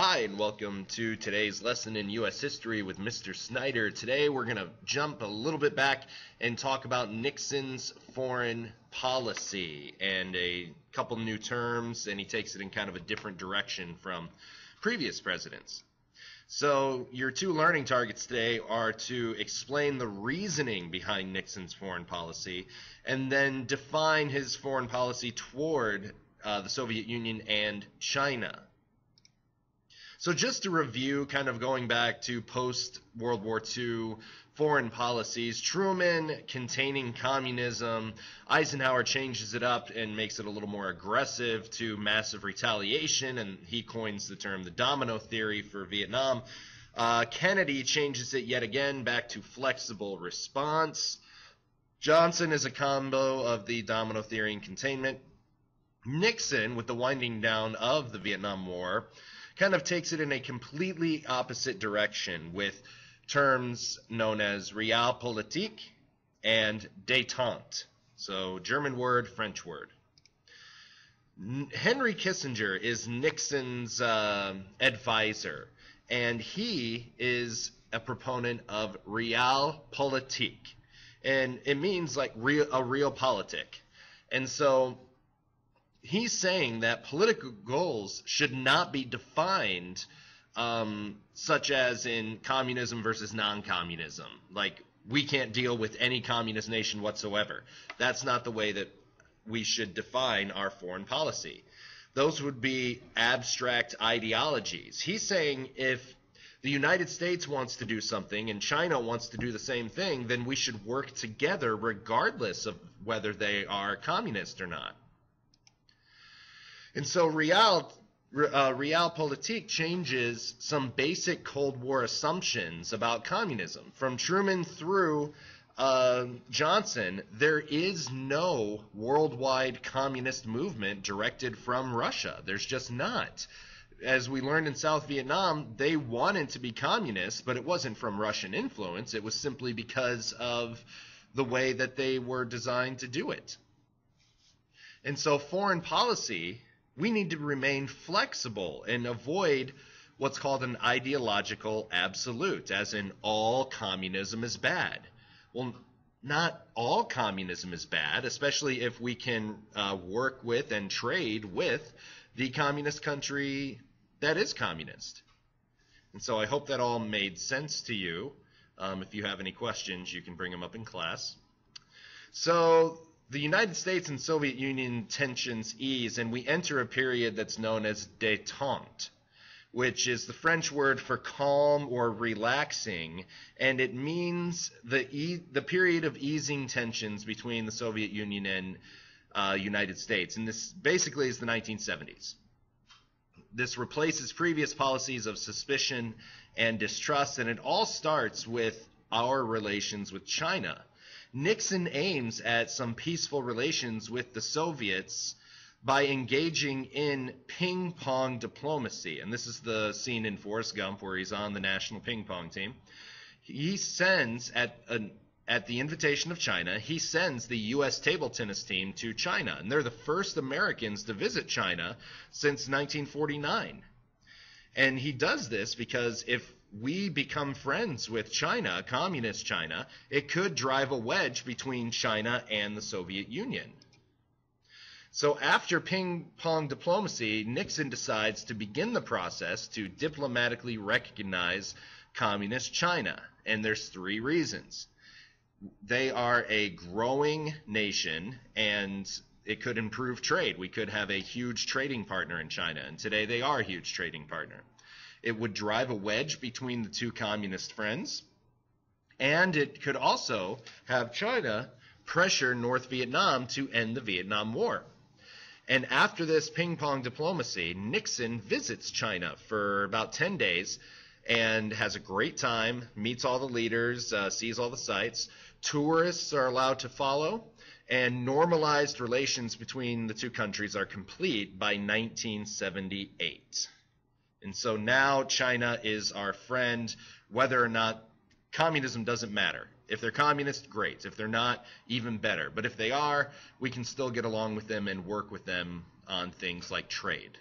Hi, and welcome to today's lesson in U.S. history with Mr. Snyder. Today we're going to jump a little bit back and talk about Nixon's foreign policy and a couple new terms, and he takes it in kind of a different direction from previous presidents. So, your two learning targets today are to explain the reasoning behind Nixon's foreign policy and then define his foreign policy toward uh, the Soviet Union and China. So just to review, kind of going back to post World War II foreign policies, Truman containing communism, Eisenhower changes it up and makes it a little more aggressive to massive retaliation, and he coins the term the domino theory for Vietnam. Uh, Kennedy changes it yet again back to flexible response. Johnson is a combo of the domino theory and containment. Nixon, with the winding down of the Vietnam War, kind of takes it in a completely opposite direction with terms known as realpolitik and detente. So, German word, French word. Henry Kissinger is Nixon's uh, advisor, and he is a proponent of realpolitik. And it means like real, a realpolitik. And so he's saying that political goals should not be defined um, such as in communism versus non-communism. Like we can't deal with any communist nation whatsoever. That's not the way that we should define our foreign policy. Those would be abstract ideologies. He's saying if the United States wants to do something and China wants to do the same thing, then we should work together regardless of whether they are communist or not. And so Real, uh, Realpolitik changes some basic Cold War assumptions about communism. From Truman through uh, Johnson, there is no worldwide communist movement directed from Russia. There's just not. As we learned in South Vietnam, they wanted to be communists, but it wasn't from Russian influence. It was simply because of the way that they were designed to do it. And so foreign policy we need to remain flexible and avoid what's called an ideological absolute, as in all communism is bad. Well, not all communism is bad, especially if we can uh, work with and trade with the communist country that is communist. And so I hope that all made sense to you. Um, if you have any questions, you can bring them up in class. So the United States and Soviet Union tensions ease, and we enter a period that's known as détente, which is the French word for calm or relaxing, and it means the e- the period of easing tensions between the Soviet Union and uh, United States, and this basically is the 1970s. This replaces previous policies of suspicion and distrust, and it all starts with our relations with China Nixon aims at some peaceful relations with the Soviets by engaging in ping pong diplomacy. And this is the scene in Forrest Gump where he's on the national ping pong team. He sends at an at the invitation of China, he sends the U.S. table tennis team to China, and they're the first Americans to visit China since 1949. And he does this because if we become friends with China, communist China, it could drive a wedge between China and the Soviet Union. So after ping pong diplomacy, Nixon decides to begin the process to diplomatically recognize communist China. And there's three reasons. They are a growing nation and it could improve trade. We could have a huge trading partner in China, and today they are a huge trading partner. It would drive a wedge between the two communist friends. And it could also have China pressure North Vietnam to end the Vietnam War. And after this ping pong diplomacy, Nixon visits China for about 10 days and has a great time, meets all the leaders, uh, sees all the sites. Tourists are allowed to follow, and normalized relations between the two countries are complete by 1978. And so now China is our friend, whether or not communism doesn't matter. If they're communist, great. If they're not, even better. But if they are, we can still get along with them and work with them on things like trade.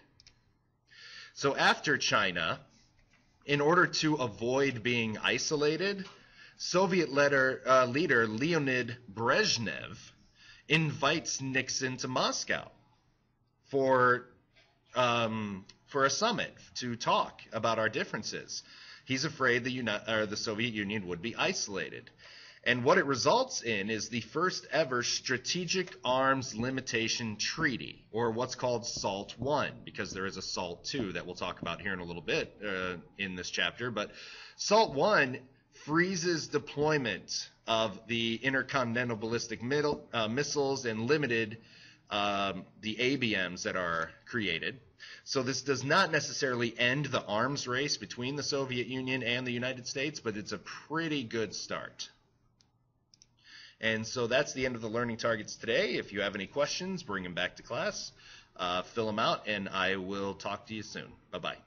So after China, in order to avoid being isolated, Soviet leader, uh, leader Leonid Brezhnev invites Nixon to Moscow for um, for a summit to talk about our differences. He's afraid the, Uni- the Soviet Union would be isolated. And what it results in is the first ever strategic arms limitation treaty, or what's called SALT I, because there is a SALT II that we'll talk about here in a little bit uh, in this chapter. But SALT I freezes deployment of the intercontinental ballistic middle, uh, missiles and limited um, the ABMs that are created. So this does not necessarily end the arms race between the Soviet Union and the United States, but it's a pretty good start. And so that's the end of the learning targets today. If you have any questions, bring them back to class, uh, fill them out, and I will talk to you soon. Bye-bye.